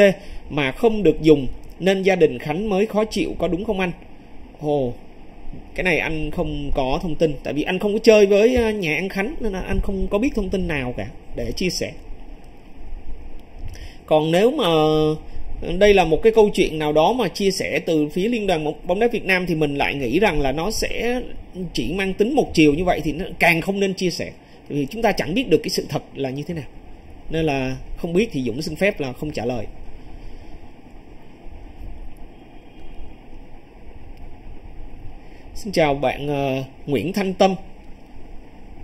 mà không được dùng nên gia đình Khánh mới khó chịu có đúng không anh? Ồ, cái này anh không có thông tin tại vì anh không có chơi với ờ, nhà An Khánh nên là anh không có biết thông tin nào cả để chia sẻ. Còn nếu mà đây là một cái câu chuyện nào đó mà chia sẻ từ phía liên đoàn bóng đá Việt Nam thì mình lại nghĩ rằng là nó sẽ chỉ mang tính một chiều như vậy thì nó càng không nên chia sẻ. Vì chúng ta chẳng biết được cái sự thật là như thế nào. Nên là không biết thì Dũng xin phép là không trả lời. Xin chào bạn uh, Nguyễn Thanh Tâm.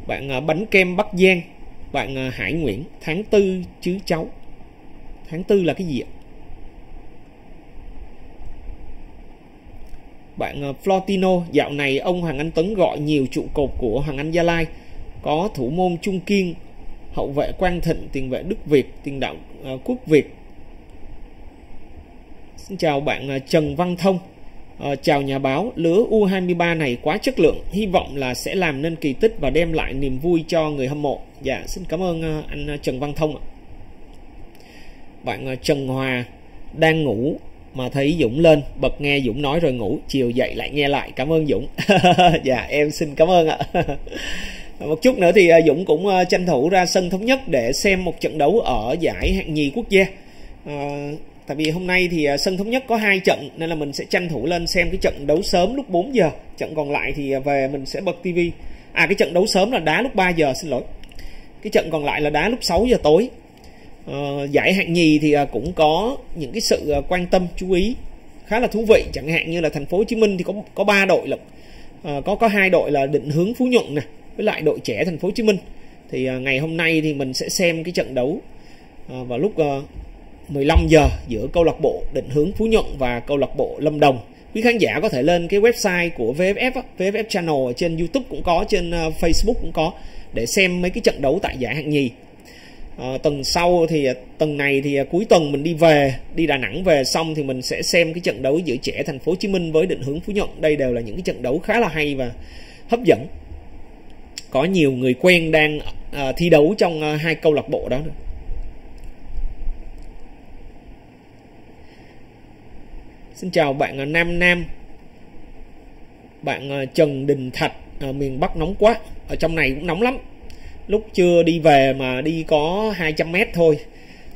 Bạn uh, Bánh Kem Bắc Giang. Bạn uh, Hải Nguyễn Tháng tư chứ cháu. Tháng tư là cái gì ạ? Bạn uh, Flortino Dạo này ông Hoàng Anh Tuấn gọi nhiều trụ cột của Hoàng Anh Gia Lai. Có thủ môn Trung Kiên Hậu vệ Quang Thịnh Tiền vệ Đức Việt Tiền đạo uh, Quốc Việt. Xin chào bạn uh, Trần Văn Thông. Ờ, chào nhà báo, lứa U23 này quá chất lượng, hy vọng là sẽ làm nên kỳ tích và đem lại niềm vui cho người hâm mộ. Dạ, xin cảm ơn ờ, anh ờ, Trần Văn Thông ạ. Bạn Trần Hòa đang ngủ mà thấy Dũng lên, bật nghe Dũng nói rồi ngủ, chiều dậy lại nghe lại. Cảm ơn Dũng. dạ, em xin cảm ơn ạ. một chút nữa thì Dũng cũng tranh thủ ra sân thống nhất để xem một trận đấu ở giải hạng nhì quốc gia tại vì hôm nay thì à, sân thống nhất có hai trận nên là mình sẽ tranh thủ lên xem cái trận đấu sớm lúc 4 giờ. Trận còn lại thì à, về mình sẽ bật tivi. À cái trận đấu sớm là đá lúc 3 giờ xin lỗi. Cái trận còn lại là đá lúc 6 giờ tối. Ờ, giải hạng nhì thì à, cũng có những cái sự quan tâm chú ý khá là thú vị. Chẳng hạn như là thành phố Hồ Chí Minh thì có có ba đội lực à, ờ, có có hai đội là định hướng Phú Nhuận nè với lại đội trẻ thành phố Hồ Chí Minh. Thì à, ngày hôm nay thì mình sẽ xem cái trận đấu à, vào lúc à, 15 giờ giữa câu lạc bộ định hướng Phú Nhuận và câu lạc bộ Lâm Đồng. Quý khán giả có thể lên cái website của VFF, VFF Channel ở trên YouTube cũng có, trên ờ, Facebook cũng có để xem mấy cái trận đấu tại giải hạng nhì. À, tuần sau thì ờ, tuần này thì cuối tuần mình đi về đi Đà Nẵng về xong thì mình sẽ xem cái trận đấu giữa trẻ thành phố Hồ Chí Minh với định hướng Phú Nhuận đây đều là những cái trận đấu khá là hay và hấp dẫn có nhiều người quen đang uh, thi đấu trong uh, hai câu lạc bộ đó nữa. Xin chào bạn à, Nam Nam. Bạn à, Trần Đình Thạch ở miền Bắc nóng quá. Ở trong này cũng nóng lắm. Lúc chưa đi về mà đi có 200 mét thôi.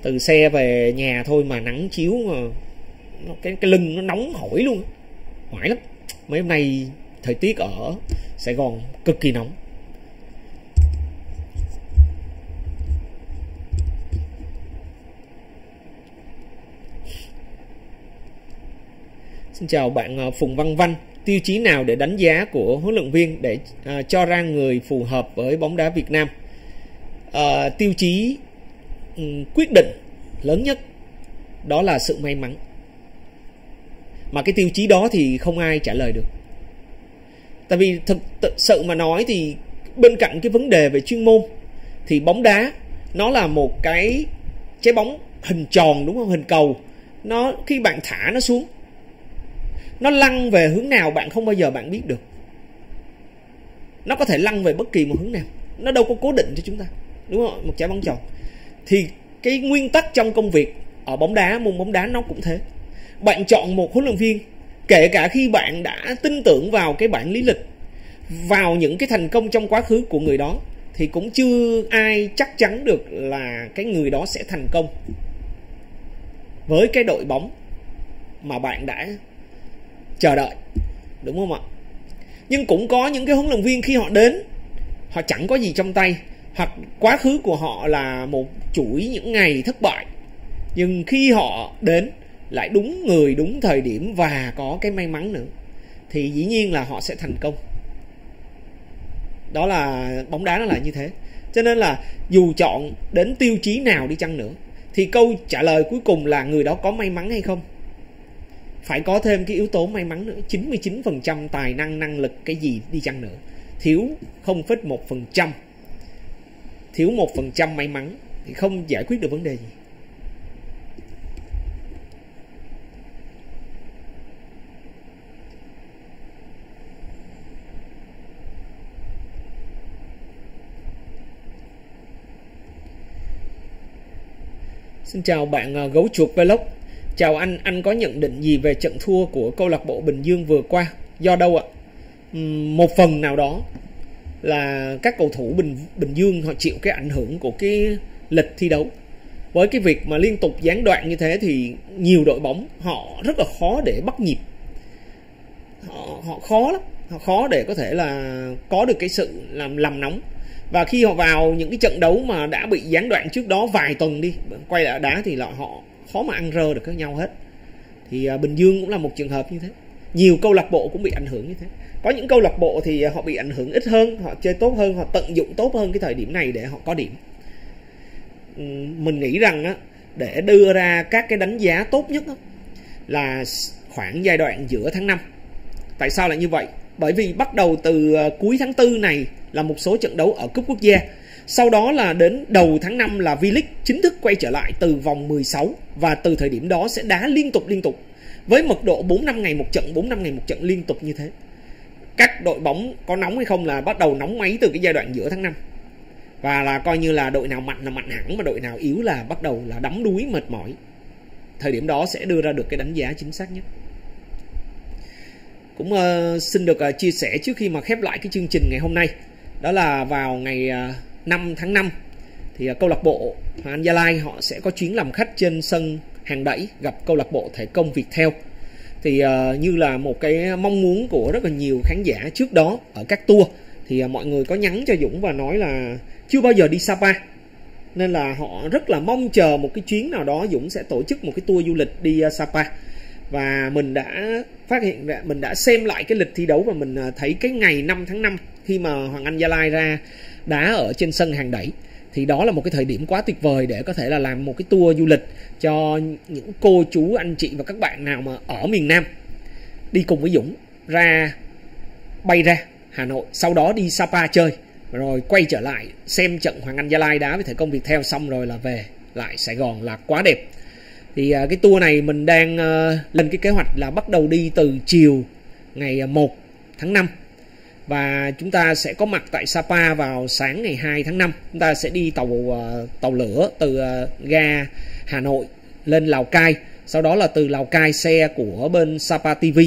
Từ xe về nhà thôi mà nắng chiếu mà cái cái lưng nó nóng hổi luôn. Hoải lắm. Mấy hôm nay thời tiết ở Sài Gòn cực kỳ nóng. Xin chào bạn à, Phùng Văn Văn. Tiêu chí nào để đánh giá của huấn luyện viên để uh, cho ra người phù hợp với bóng đá Việt Nam? Uh, tiêu chí um, quyết định lớn nhất đó là sự may mắn. Mà cái tiêu chí đó thì không ai trả lời được. Tại vì thực sự mà nói thì bên cạnh cái vấn đề về chuyên môn thì bóng đá nó là một cái trái bóng hình tròn đúng không? Hình cầu. Nó khi bạn thả nó xuống nó lăn về hướng nào bạn không bao giờ bạn biết được. Nó có thể lăn về bất kỳ một hướng nào. Nó đâu có cố định cho chúng ta. Đúng không? Một trái bóng tròn thì cái nguyên tắc trong công việc ở bóng đá, môn bóng đá nó cũng thế. Bạn chọn một huấn luyện viên, kể cả khi bạn đã tin tưởng vào cái bản lý lịch, vào những cái thành công trong quá khứ của người đó, thì cũng chưa ai chắc chắn được là cái người đó sẽ thành công với cái đội bóng mà bạn đã chờ đợi. Đúng không ạ? Nhưng cũng có những cái huấn luyện viên khi họ đến, họ chẳng có gì trong tay, hoặc quá khứ của họ là một chuỗi những ngày thất bại. Nhưng khi họ đến, lại đúng người, đúng thời điểm và có cái may mắn nữa, thì dĩ nhiên là họ sẽ thành công. Đó là, bóng đá nó là như thế. Cho nên là dù chọn đến tiêu chí nào đi chăng nữa, thì câu trả lời cuối cùng là người đó có may mắn hay không phải có thêm cái yếu tố may mắn nữa. 99% tài năng năng lực cái gì đi chăng nữa. Thiếu 0,1% thiếu một phần trăm may mắn thì không giải quyết được vấn đề gì. Xin chào bạn à, Gấu Chuột Vlog. Chào anh, anh có nhận định gì về trận thua của câu lạc bộ Bình Dương vừa qua? Do đâu ạ? Ừ, một phần nào đó là các cầu thủ Bình Bình Dương họ chịu cái ảnh hưởng của cái lịch thi đấu. Với cái việc mà liên tục gián đoạn như thế thì nhiều đội bóng họ rất là khó để bắt nhịp. Họ, họ khó lắm, họ khó để có thể là có được cái sự làm làm nóng và khi họ vào những cái trận đấu mà đã bị gián đoạn trước đó vài tuần đi quay lại đá thì là họ khó mà ăn rơ được với nhau hết. Thì à, Bình Dương cũng là một trường hợp như thế. Nhiều câu lạc bộ cũng bị ảnh hưởng như thế. Có những câu lạc bộ thì à, họ bị ảnh hưởng ít hơn họ chơi tốt hơn họ tận dụng tốt hơn cái thời điểm này để họ có điểm. Mình nghĩ rằng á để đưa ra các cái đánh giá tốt nhất đó, là khoảng giai đoạn giữa tháng 5 tại sao lại như vậy? Bởi vì bắt đầu từ à, cuối tháng 4 này là một số trận đấu ở cúp quốc gia sau đó là đến đầu tháng 5 là V-League chính thức quay trở lại từ vòng 16 và từ thời điểm đó sẽ đá liên tục liên tục với mật độ 4 năm ngày một trận, 4 năm ngày một trận liên tục như thế. Các đội bóng có nóng hay không là bắt đầu nóng máy từ cái giai đoạn giữa tháng 5. Và là coi như là đội nào mạnh là mạnh hẳn mà đội nào yếu là bắt đầu là đắm đuối mệt mỏi. Thời điểm đó sẽ đưa ra được cái đánh giá chính xác nhất cũng uh, xin được uh, chia sẻ trước khi mà khép lại cái chương trình ngày hôm nay đó là vào ngày uh, 5 tháng 5 thì à, câu lạc bộ Hoàng Anh Gia Lai họ sẽ có chuyến làm khách trên sân hàng đẩy gặp câu lạc bộ Thể công Việt Theo thì uh, như là một cái mong muốn của rất là nhiều khán giả trước đó ở các tour thì uh, mọi người có nhắn cho Dũng và nói là chưa bao giờ đi Sapa. Nên là họ rất là mong chờ một cái chuyến nào đó Dũng sẽ tổ chức một cái tour du lịch đi uh, Sapa. Và mình đã phát hiện mình đã xem lại cái lịch thi đấu và mình thấy cái ngày 5 tháng 5 khi mà Hoàng Anh Gia Lai ra đá ở trên sân hàng đẩy. Thì đó là một cái thời điểm quá tuyệt vời để có thể là làm một cái tour du lịch cho những cô chú, anh chị và các bạn nào mà ở miền Nam. Đi cùng với Dũng ra, bay ra Hà Nội, sau đó đi Sapa chơi, rồi quay trở lại xem trận Hoàng Anh Gia Lai đá với thể công việc theo xong rồi là về lại Sài Gòn là quá đẹp. Thì à, cái tour này mình đang ờ, lên cái kế hoạch là bắt đầu đi từ chiều ngày à, 1 tháng 5 và chúng ta sẽ có mặt tại Sapa vào sáng ngày 2 tháng 5 chúng ta sẽ đi tàu uh, tàu lửa từ uh, ga Hà Nội lên Lào Cai. Sau đó là từ Lào Cai xe của bên Sapa TV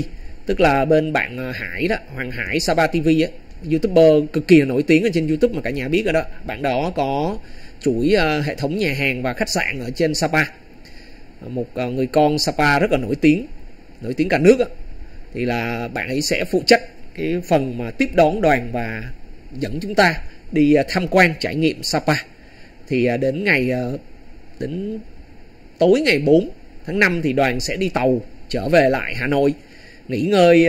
tức là bên bạn ờ, Hải đó Hoàng Hải Sapa TV á. Youtuber cực kỳ nổi tiếng ở trên youtube mà cả nhà biết rồi đó. Bạn đó có chuỗi uh, hệ thống nhà hàng và khách sạn ở trên Sapa. Một người con Sapa rất là nổi tiếng nổi tiếng cả nước á, thì là bạn ấy sẽ phụ trách cái phần mà tiếp đón đoàn và dẫn chúng ta đi à, tham quan trải nghiệm Sapa. Thì à, đến ngày à, đến tối ngày 4 tháng 5 thì đoàn sẽ đi tàu trở về lại Hà Nội. Nghỉ ngơi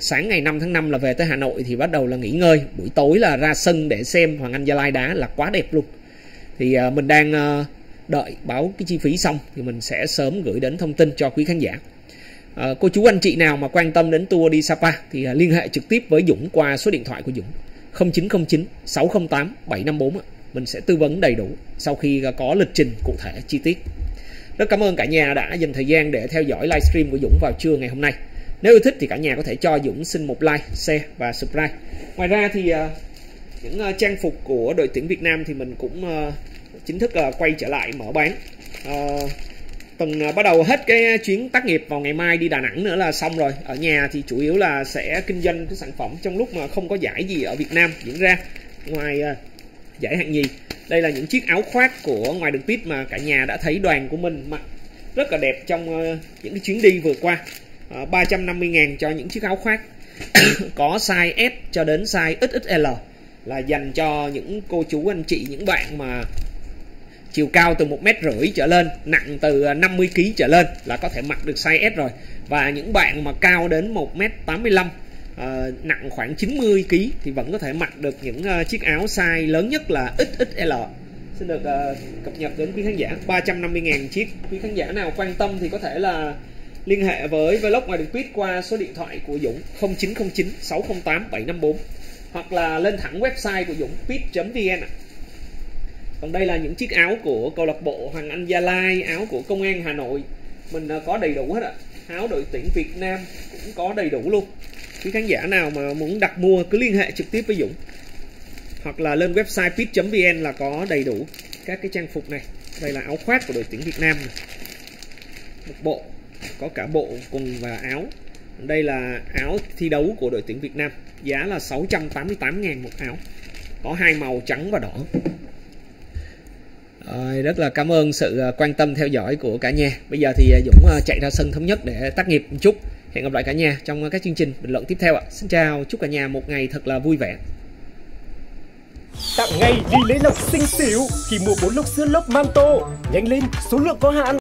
sáng ngày 5 tháng 5 là về tới Hà Nội thì bắt đầu là nghỉ ngơi. Buổi tối là ra sân để xem Hoàng Anh Gia Lai đá là quá đẹp luôn. Thì mình đang đợi báo cái chi phí xong thì mình sẽ sớm gửi đến thông tin cho quý khán giả à, cô chú anh chị nào mà quan tâm đến tour đi Sapa thì à, liên hệ trực tiếp với Dũng qua số điện thoại của Dũng. 0909 608 754 mình sẽ tư vấn đầy đủ sau khi ờ, có lịch trình cụ thể chi tiết. Rất cảm ơn cả nhà đã dành thời gian để theo dõi livestream của Dũng vào trưa ngày hôm nay. Nếu yêu thích thì cả nhà có thể cho Dũng xin một like, share và subscribe. Ngoài ra thì những trang phục của đội tuyển Việt Nam thì mình cũng chính thức quay trở lại mở bán tuần à, bắt đầu hết cái chuyến tác nghiệp vào ngày mai đi Đà Nẵng nữa là xong rồi. Ở nhà thì chủ yếu là sẽ kinh doanh cái sản phẩm trong lúc mà không có giải gì ở Việt Nam diễn ra ngoài à, giải hạng nhì. Đây là những chiếc áo khoác của ngoài đường tít mà cả nhà đã thấy đoàn của mình mặc rất là đẹp trong à, những cái chuyến đi vừa qua. Uh, 350 ngàn cho những chiếc áo khoác. Có size S cho đến size XXL là dành cho những cô chú anh chị những bạn mà chiều cao từ một mét rưỡi trở lên nặng từ à, 50 kg trở lên là có thể mặc được size S rồi. Và những bạn mà cao đến 1 mét 85 uh, ờ, nặng khoảng 90 kg thì vẫn có thể mặc được những uh, chiếc áo size lớn nhất là XXL xin được uh, cập nhật đến quý khán giả. 350.000 chiếc. Quý khán giả nào quan tâm thì có thể là liên hệ với vlog ngoài đường quýt qua số điện thoại của Dũng 0909 608 754 hoặc là lên thẳng website của Dũng pit.vn còn đây là những chiếc áo của câu lạc bộ Hoàng Anh Gia Lai, áo của công an Hà Nội. Mình à, có đầy đủ hết ạ. Áo đội tuyển Việt Nam cũng có đầy đủ luôn. Quý khán giả nào mà muốn đặt mua cứ liên hệ trực tiếp với Dũng. Hoặc là lên website pit.vn là có đầy đủ các cái trang phục này. Đây là áo khoác của đội tuyển Việt Nam này. một bộ, có cả bộ cùng và áo. Đây là áo thi đấu của đội tuyển Việt Nam. Giá là 688 ngàn một áo. Có hai màu trắng và đỏ rồi, rất là cảm ơn sự à, quan tâm theo dõi của cả nhà bây giờ thì à, Dũng à, chạy ra sân thống nhất để tác nghiệp một chút hẹn gặp lại cả nhà trong các chương trình bình luận tiếp theo ạ xin chào chúc cả nhà một ngày thật là vui vẻ Tặng ngay đi lấy lộc xinh xỉu khi mua bốn lốc sữa lốc Manto. Nhanh lên, số lượng có hạn.